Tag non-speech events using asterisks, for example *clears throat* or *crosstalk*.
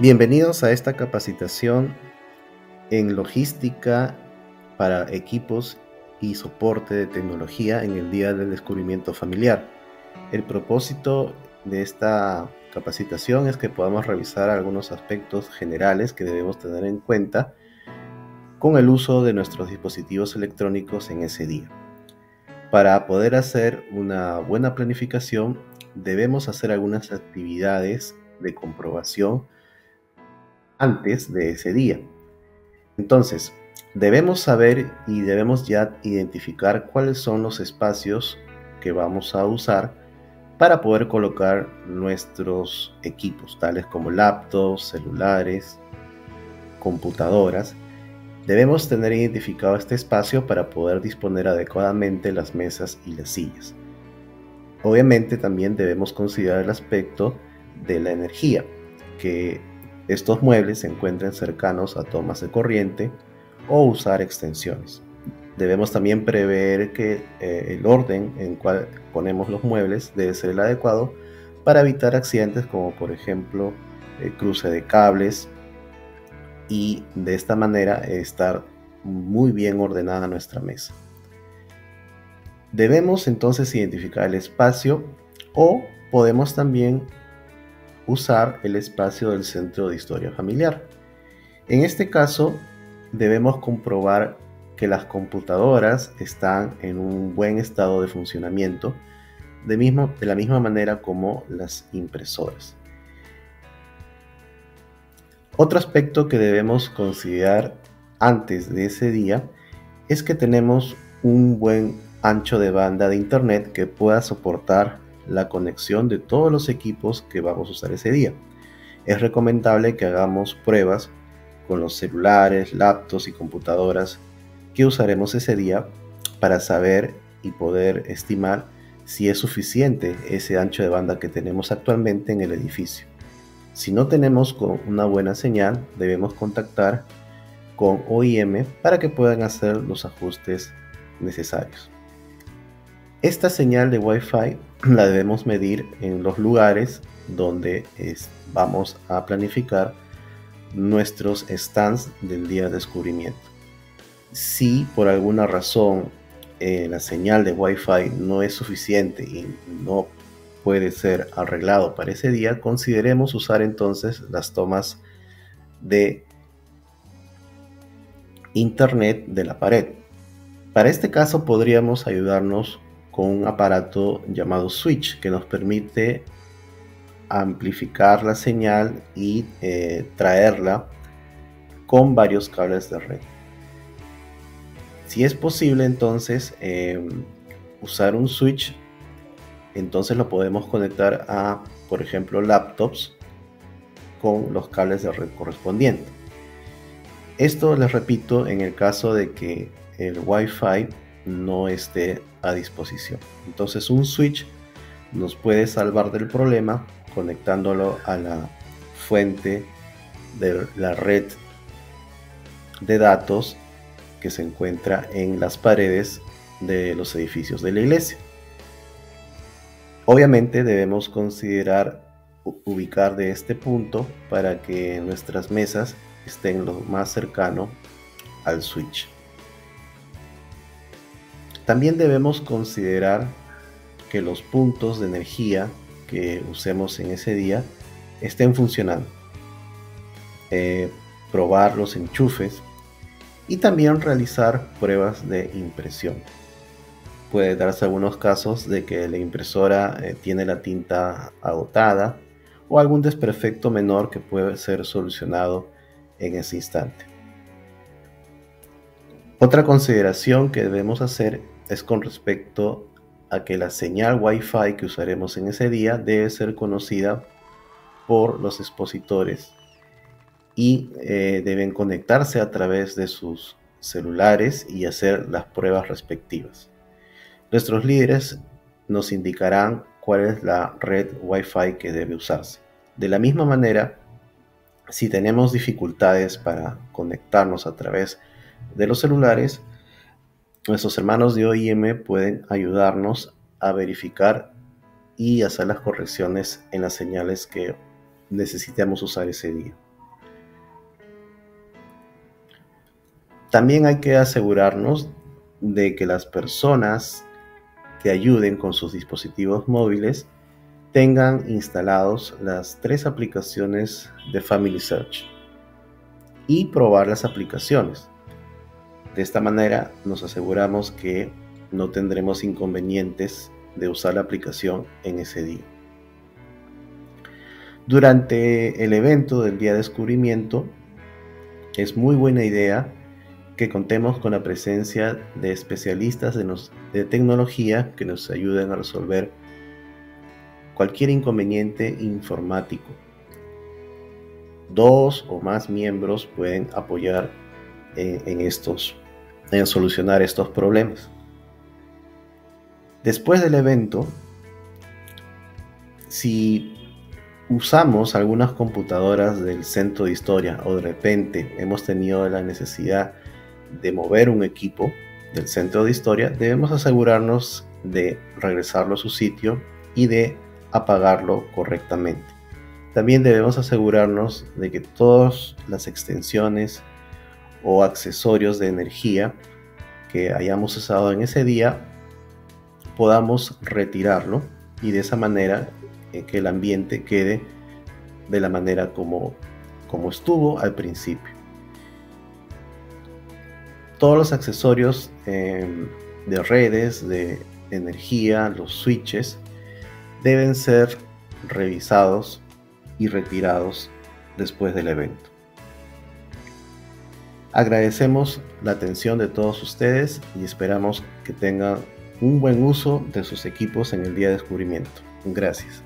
Bienvenidos a esta capacitación en logística para equipos y soporte de tecnología en el Día del Descubrimiento Familiar. El propósito de esta capacitación es que podamos revisar algunos aspectos generales que debemos tener en cuenta con el uso de nuestros dispositivos electrónicos en ese día. Para poder hacer una buena planificación, debemos hacer algunas actividades de comprobación antes de ese día. Entonces, debemos saber y debemos ya identificar cuáles son los espacios que vamos a usar para poder colocar nuestros equipos, tales como laptops, celulares, computadoras. Debemos tener identificado este espacio para poder disponer adecuadamente las mesas y las sillas. Obviamente también debemos considerar el aspecto de la energía, que estos muebles se encuentren cercanos a tomas de corriente o usar extensiones. Debemos también prever que eh, el orden en cual ponemos los muebles debe ser el adecuado para evitar accidentes como por ejemplo el cruce de cables y de esta manera estar muy bien ordenada nuestra mesa. Debemos entonces identificar el espacio o podemos también usar el espacio del centro de historia familiar. En este caso, debemos comprobar que las computadoras están en un buen estado de funcionamiento, de, mismo, de la misma manera como las impresoras. Otro aspecto que debemos considerar antes de ese día es que tenemos un buen ancho de banda de internet que pueda soportar la conexión de todos los equipos que vamos a usar ese día. Es recomendable que hagamos pruebas con los celulares, laptops y computadoras que usaremos ese día para saber y poder estimar si es suficiente ese ancho de banda que tenemos actualmente en el edificio. Si no tenemos una buena señal, debemos contactar con OIM para que puedan hacer los ajustes necesarios. Esta señal de Wi-Fi *clears throat* la debemos medir en los lugares donde vamos a planificar nuestros stands del día de descubrimiento. Si por alguna razón eh, la señal de Wi-Fi no es suficiente y no puede ser arreglado para ese día, consideremos usar entonces las tomas de internet de la pared. Para este caso podríamos ayudarnos con un aparato llamado switch que nos permite amplificar la señal y eh, traerla con varios cables de red. Si es posible entonces em, usar un switch, entonces lo podemos conectar a, por ejemplo, laptops con los cables de red correspondientes. Esto les repito en el caso de que el Wi-Fi no esté a disposición. Entonces un switch nos puede salvar del problema conectándolo a la fuente de la red de datos que se encuentra en las paredes de los edificios de la iglesia. Obviamente debemos considerar ubicar de este punto para que nuestras mesas estén lo más cercano al switch. También debemos considerar que los puntos de energía que usemos en ese día estén funcionando. Eh, probar los enchufes y también realizar pruebas de impresión. Puede darse algunos casos de que la impresora eh, tiene la tinta agotada o algún desperfecto menor que puede ser solucionado en ese instante. Otra consideración que debemos hacer es con respecto a que la señal Wi-Fi que usaremos en ese día debe ser conocida por los expositores y eh, deben conectarse a través de sus celulares y hacer las pruebas respectivas. Nuestros líderes nos indicarán cuál es la red Wi-Fi que debe usarse. De la misma manera, si tenemos dificultades para conectarnos a través de los celulares, Nuestros hermanos de OIM pueden ayudarnos a verificar y hacer las correcciones en las señales que necesitamos usar ese día. También hay que asegurarnos de que las personas que ayuden con sus dispositivos móviles tengan instalados las tres aplicaciones de Family Search y probar las aplicaciones. De esta manera nos aseguramos que no tendremos inconvenientes de usar la aplicación en ese día. Durante el evento del día de descubrimiento, es muy buena idea que contemos con la presencia de especialistas de, tecnología que nos ayuden a resolver cualquier inconveniente informático. Dos o más miembros pueden apoyar en estos, en solucionar estos problemas. Después del evento, si usamos algunas computadoras del centro de historia o de repente hemos tenido la necesidad de mover un equipo del centro de historia, debemos asegurarnos de regresarlo a su sitio y de apagarlo correctamente. También debemos asegurarnos de que todas las extensiones o accesorios de energía que hayamos usado en ese día podamos retirarlo y de esa manera eh, que el ambiente quede de la manera como, como estuvo al principio. Todos los accesorios em, de redes, de energía, los switches, deben ser revisados y retirados después del evento. Agradecemos la atención de todos ustedes y esperamos que tengan un buen uso de sus equipos en el día de descubrimiento. Gracias.